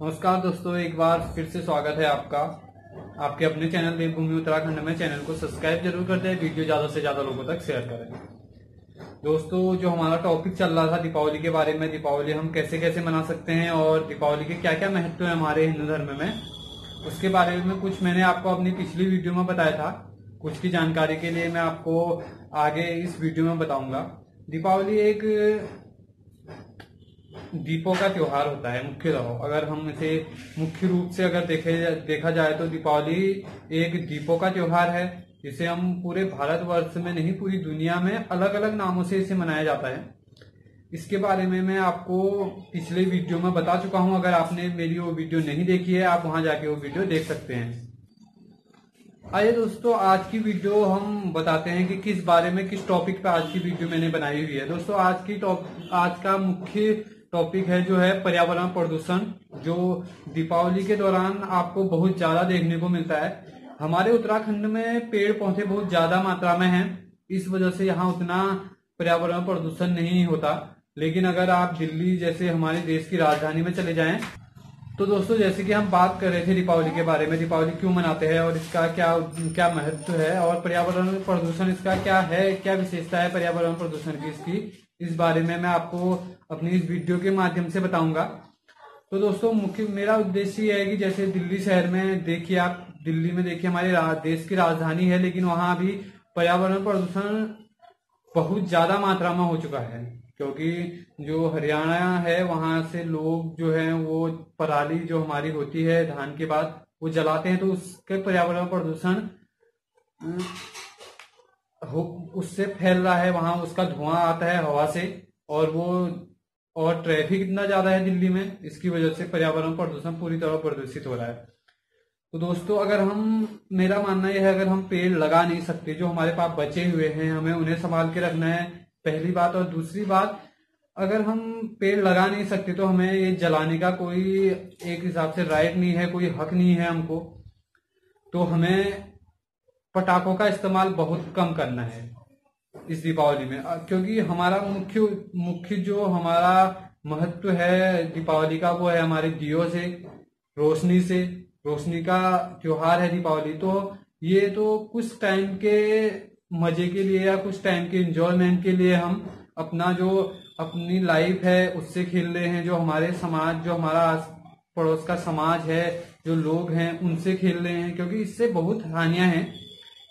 नमस्कार दोस्तों, एक बार फिर से स्वागत है आपका। आपके अपने चैनल देवभूमि उत्तराखंड में चैनल को सब्सक्राइब ज़रूर कर दें, वीडियो ज़्यादा से ज़्यादा लोगों तक शेयर करें। दोस्तों, जो हमारा टॉपिक चल रहा था दीपावली के बारे में, दीपावली हम कैसे कैसे मना सकते हैं और दीपावली के क्या क्या महत्व है हमारे हिंदू धर्म में, उसके बारे में कुछ मैंने आपको अपनी पिछली वीडियो में बताया था। कुछ की जानकारी के लिए मैं आपको आगे इस वीडियो में बताऊँगा। दीपावली एक दीपों का त्योहार होता है, मुख्य अगर हम इसे मुख्य रूप से अगर देखे देखा जाए तो दीपावली एक दीपों का त्योहार है, जिसे हम पूरे भारतवर्ष में नहीं, पूरी दुनिया में अलग अलग नामों से इसे मनाया जाता है। इसके बारे में मैं आपको पिछले वीडियो में बता चुका हूँ। अगर आपने मेरी वो वीडियो नहीं देखी है, आप वहाँ जाके वो वीडियो देख सकते हैं। आइए दोस्तों, आज की वीडियो हम बताते हैं कि किस बारे में, किस टॉपिक पे आज की वीडियो मैंने बनाई हुई है। दोस्तों, आज की टॉप, आज का मुख्य टॉपिक है जो है पर्यावरण प्रदूषण, जो दीपावली के दौरान आपको बहुत ज़्यादा देखने को मिलता है। हमारे उत्तराखंड में पेड़ पौधे बहुत ज़्यादा मात्रा में हैं, इस वजह से यहाँ उतना पर्यावरण प्रदूषण नहीं होता। लेकिन अगर आप दिल्ली जैसे हमारे देश की राजधानी में चले जाएँ तो दोस्तों जैसे कि हम बात कर रहे थे दीपावली के बारे में, दीपावली क्यों मनाते हैं और इसका क्या क्या महत्व है और पर्यावरण प्रदूषण इसका क्या है, क्या विशेषता है पर्यावरण प्रदूषण की इसकी इस बारे में मैं आपको अपनी इस वीडियो के माध्यम से बताऊँगा। तो दोस्तों, मुख्य मेरा उद्देश्य ये है कि जैसे दिल्ली शहर में देखिए आप, दिल्ली में देखिए हमारे देश की राजधानी है, लेकिन वहाँ अभी पर्यावरण प्रदूषण बहुत ज़्यादा मात्रा में हो चुका है, क्योंकि जो हरियाणा है, वहाँ से लोग जो है, वो पराली जो हमारी होती है, धान के बाद वो जलाते हैं तो उसके पर्यावरण प्रदूषण उससे फैल रहा है, वहाँ उसका धुआँ आता है हवा से, और वो, और ट्रैफ़िक इतना ज़्यादा है दिल्ली में, इसकी वजह से पर्यावरण प्रदूषण पूरी तरह प्रदूषित हो रहा है। तो दोस्तों, अगर हम, मेरा मानना यह है, अगर हम पेड़ लगा नहीं सकते, जो हमारे पास बचे हुए हैं, हमें उन्हें संभाल के रखना है, पहली बात, और दूसरी बात, अगर हम पेड़ लगा नहीं सकते तो हमें ये जलाने का कोई एक हिसाब से राइट नहीं है, कोई हक नहीं है हमको। तो हमें पटाखों का इस्तेमाल बहुत कम करना है इस दीपावली में। क्योंकि हमारा मुख्य मुख्य जो हमारा महत्व है दीपावली का, वो है हमारे दियो से, रोशनी से। रोशनी का त्योहार है दीपावली। तो ये तो कुछ टाइम के मज़े के लिए या कुछ टाइम के इंजॉयमेंट के लिए हम अपना जो अपनी लाइफ है, उससे खेल रहे हैं, जो हमारे समाज, जो हमारा पड़ोस का समाज है, जो लोग हैं, उनसे खेल रहे हैं। क्योंकि इससे बहुत हानियाँ हैं।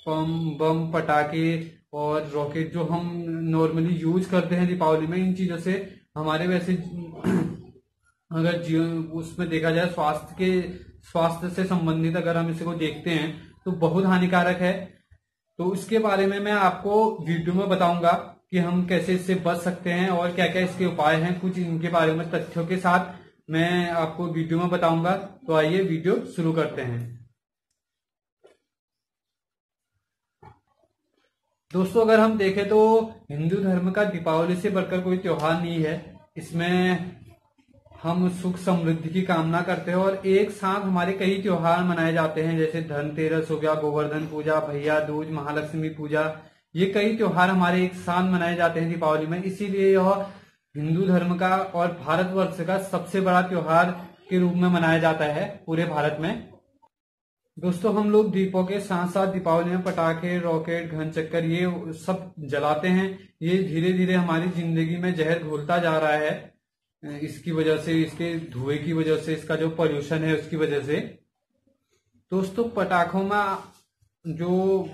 बम बम, पटाखे और रॉकेट जो हम नॉर्मली यूज़ करते हैं दीपावली में, इन चीज़ों से हमारे वैसे अगर जीवन उसमें देखा जाए स्वास्थ्य के, स्वास्थ्य से संबंधित अगर हम इसको देखते हैं तो बहुत हानिकारक है। तो इसके बारे में मैं आपको वीडियो में बताऊँगा कि हम कैसे इससे बच सकते हैं और क्या क्या इसके उपाय हैं। कुछ इनके बारे में तथ्यों के साथ मैं आपको वीडियो में बताऊँगा। तो आइए वीडियो शुरू करते हैं। दोस्तों, अगर हम देखें तो हिंदू धर्म का दीपावली से बढ़कर कोई त्योहार नहीं है। इसमें हम सुख समृद्धि की कामना करते हैं और एक साथ हमारे कई त्योहार मनाए जाते हैं, जैसे धनतेरस हो गया, गोवर्धन पूजा, भैया दूज, महालक्ष्मी पूजा, ये कई त्योहार हमारे एक साथ मनाए जाते हैं दीपावली में। इसीलिए यह हिंदू धर्म का और भारतवर्ष का सबसे बड़ा त्योहार के रूप में मनाया जाता है पूरे भारत में। दोस्तों, हम लोग दीपों के साथ साथ दीपावली में पटाखे, रॉकेट, घन चक्कर, ये सब जलाते हैं। ये धीरे धीरे हमारी ज़िंदगी में जहर घोलता जा रहा है। इसकी वजह से, इसके धुएँ की वजह से, इसका जो पॉल्यूशन है, उसकी वजह से। दोस्तों, पटाखों में जो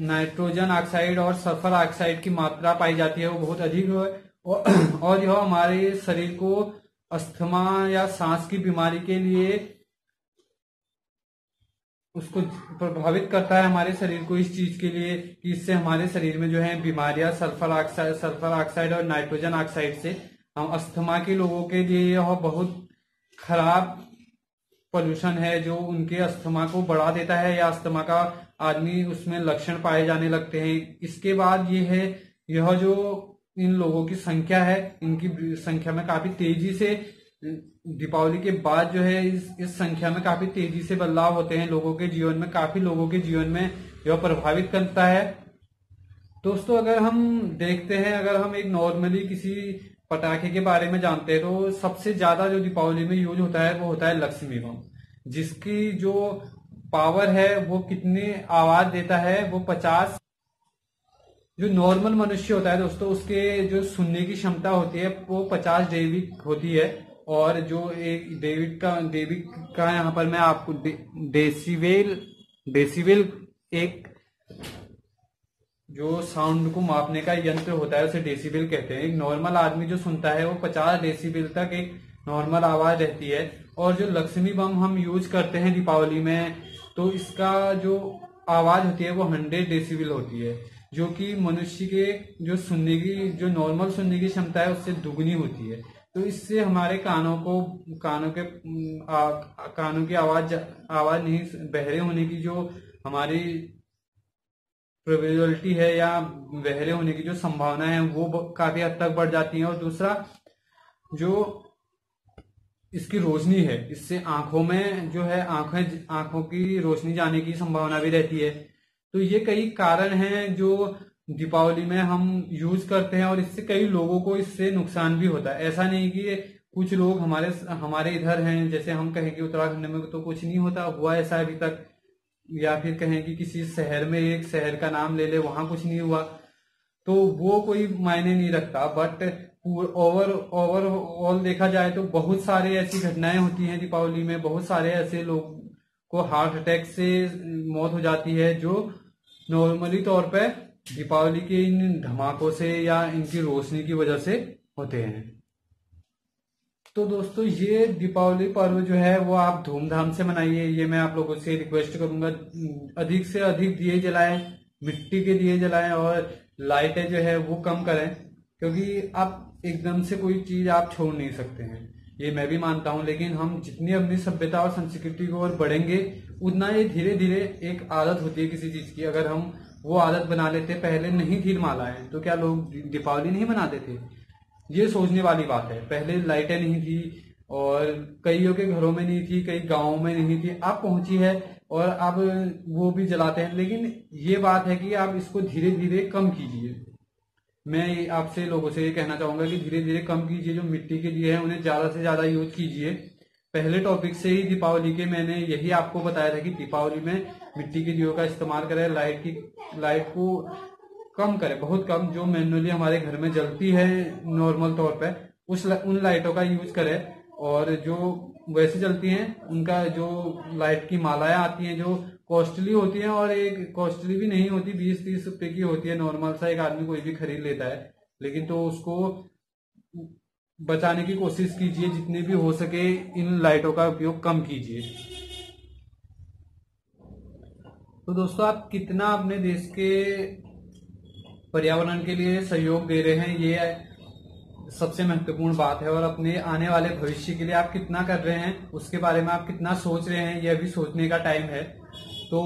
नाइट्रोजन ऑक्साइड और सल्फ़र ऑक्साइड की मात्रा पाई जाती है, वो बहुत अधिक है। और यह हमारे शरीर को अस्थमा या सांस की बीमारी के लिए उसको प्रभावित करता है हमारे शरीर को इस चीज़ के लिए कि इससे हमारे शरीर में जो है बीमारियाँ, सल्फ़र ऑक्साइड सल्फ़र ऑक्साइड और नाइट्रोजन ऑक्साइड से। हम अस्थमा के लोगों के लिए यह बहुत खराब पोल्यूशन है जो उनके अस्थमा को बढ़ा देता है या अस्थमा का आदमी उसमें लक्षण पाए जाने लगते हैं। इसके बाद ये है, यह जो इन लोगों की संख्या है, इनकी संख्या में काफ़ी तेज़ी से दीपावली के बाद जो है इस इस संख्या में काफ़ी तेज़ी से बदलाव होते हैं लोगों के जीवन में, काफ़ी लोगों के जीवन में यह प्रभावित करता है। दोस्तों, अगर हम देखते हैं, अगर हम एक नॉर्मली किसी पटाखे के बारे में जानते हैं तो सबसे ज़्यादा जो दीपावली में यूज़ होता है, वो होता है लक्ष्मी बम जिसकी जो पावर है, वो कितनी आवाज़ देता है, वो पचास जो नॉर्मल मनुष्य होता है दोस्तों, उसके जो सुनने की क्षमता होती है, वो पचास डेविक होती है। और जो एक डेविड का डेविड का यहाँ पर मैं आपको दे, डेसिवेल डेसिवेल एक जो साउंड को मापने का यंत्र होता है उसे डेसिबल कहते हैं। एक नॉर्मल आदमी जो सुनता है वो 50 डेसिबल तक एक नॉर्मल आवाज़ रहती है। और जो लक्ष्मी बम हम यूज़ करते हैं दीपावली में तो इसका जो आवाज़ होती है वो 100 डेसिबल होती है जो कि मनुष्य के जो सुनने की जो नॉर्मल सुनने की क्षमता है उससे दुगनी होती है। तो इससे हमारे कानों को कानों के आ, कानों की आवाज़ आवाज़ नहीं बहरे होने की जो हमारी प्रोबेबिलिटी है या बहरे होने की जो संभावना है वो काफ़ी हद तक बढ़ जाती है। और दूसरा जो इसकी रोशनी है इससे आँखों में जो है आँखें आँखों की रोशनी जाने की संभावना भी रहती है। तो ये कई कारण हैं जो दीपावली में हम यूज़ करते हैं और इससे कई लोगों को इससे नुकसान भी होता है। ऐसा नहीं कि कुछ लोग हमारे हमारे इधर हैं, जैसे हम कहें कि उत्तराखंड में तो कुछ नहीं होता, हुआ ऐसा अभी तक। या फिर कहें कि किसी शहर में एक शहर का नाम ले ले, वहाँ कुछ नहीं हुआ। तो वो कोई मायने नहीं रखता। बट ओवर ओवरऑल देखा जाए तो बहुत सारे ऐसी घटनाएँ होती हैं दीपावली में। बहुत सारे ऐसे लोग को हार्ट अटैक से मौत हो जाती है, जो नॉर्मली तौर पे दीपावली के इन धमाकों से या इनकी रोशनी की वजह से होते हैं। तो दोस्तों, ये दीपावली पर्व जो है, वो आप धूमधाम से मनाइए। ये मैं आप लोगों से रिक्वेस्ट करूँगा, अधिक से अधिक दिए जलाएँ, मिट्टी के दिए जलाएँ और लाइटें जो है, वो कम करें, क्योंकि आप एकदम से कोई चीज़ आप छोड़ नहीं सकते हैं। ये मैं भी मानता हूँ, लेकिन हम जितनी अपनी सभ्यता और संस्कृति को और बढ़ेंगे, उतना ये धीरे धीरे एक आदत होती है किसी चीज़ की। अगर हम वो आदत बना लेते, पहले नहीं थी मालाएँ तो क्या लोग दीपावली नहीं मनाते थे? ये सोचने वाली बात है। पहले लाइटें नहीं थी और कईयों के घरों में नहीं थी, कई गाँवों में नहीं थी। अब पहुँची है और अब वो भी जलाते हैं। लेकिन ये बात है कि आप इसको धीरे धीरे कम कीजिए। मैं आपसे लोगों से ये कहना चाहूँगा कि धीरे धीरे कम कीजिए। जो मिट्टी के दिए हैं, उन्हें ज़्यादा से ज़्यादा यूज़ कीजिए। पहले टॉपिक से ही दीपावली के मैंने यही आपको बताया था कि दीपावली में मिट्टी के दियो का इस्तेमाल करें, लाइट की, लाइट को कम करें, बहुत कम, जो मैनुअली हमारे घर में जलती है नॉर्मल तौर पे, उस उन लाइटों का यूज़ करें और जो वैसे चलती हैं, उनका जो लाइट की मालाएँ आती हैं, जो कॉस्टली होती हैं और एक कॉस्टली भी नहीं होती, बीस तीस रुपए की होती है नॉर्मल सा एक आदमी कोई भी खरीद लेता है, लेकिन तो उसको बचाने की कोशिश कीजिए, जितने भी हो सके इन लाइटों का उपयोग कम कीजिए। तो दोस्तों, आप कितना अपने देश के पर्यावरण के लिए सहयोग दे रहे हैं, ये सबसे महत्वपूर्ण बात है। और अपने आने वाले भविष्य के लिए आप कितना कर रहे हैं, उसके बारे में आप कितना सोच रहे हैं यह भी सोचने का टाइम है। तो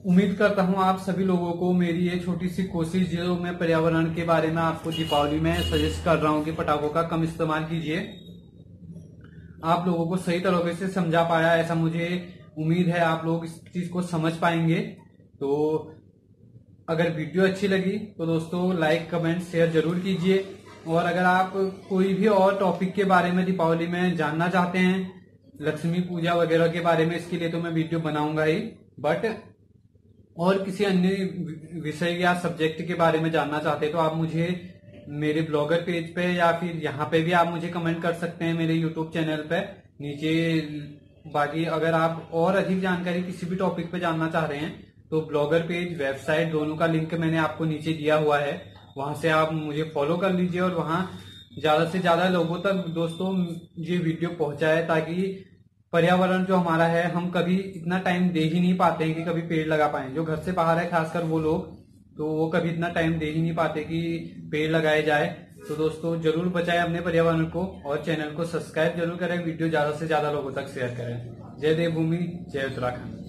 उम्मीद करता हूँ आप सभी लोगों को मेरी ये छोटी सी कोशिश जो मैं पर्यावरण के बारे में आपको दीपावली में सजेस्ट कर रहा हूँ कि पटाखों का कम इस्तेमाल कीजिए। आप लोगों को सही तरीके से समझा पाया ऐसा मुझे उम्मीद है, आप लोग इस चीज़ को समझ पाएँगे। तो अगर वीडियो अच्छी लगी तो दोस्तों लाइक कमेंट शेयर ज़रूर कीजिए। और अगर आप कोई भी और टॉपिक के बारे में दीपावली में जानना चाहते हैं, लक्ष्मी पूजा वगैरह के बारे में, इसके लिए तो मैं वीडियो बनाऊँगा ही। बट और किसी अन्य विषय या सब्जेक्ट के बारे में जानना चाहते हैं तो आप मुझे मेरे ब्लॉगर पेज पे या फिर यहाँ पे भी आप मुझे कमेंट कर सकते हैं मेरे यूट्यूब चैनल पे। नीचे बाकी अगर आप और अधिक जानकारी किसी भी टॉपिक पे जानना चाह रहे हैं तो ब्लॉगर पेज वेबसाइट दोनों का लिंक मैंने आपको नीचे दिया हुआ है। वहाँ से आप मुझे फॉलो कर लीजिए और वहाँ ज़्यादा से ज़्यादा लोगों तक दोस्तों ये वीडियो पहुँचाए ताकि पर्यावरण जो हमारा है, हम कभी इतना टाइम दे ही नहीं पाते कि कभी पेड़ लगा पाए। जो घर से बाहर है, खासकर वो लोग तो वो कभी इतना टाइम दे ही नहीं पाते कि पेड़ लगाए जाए। तो दोस्तों, ज़रूर बचाएँ अपने पर्यावरण को और चैनल को सब्सक्राइब ज़रूर करें। वीडियो ज़्यादा से ज़्यादा लोगों तक शेयर करें। जय देवभूमि, जय उत्तराखंड।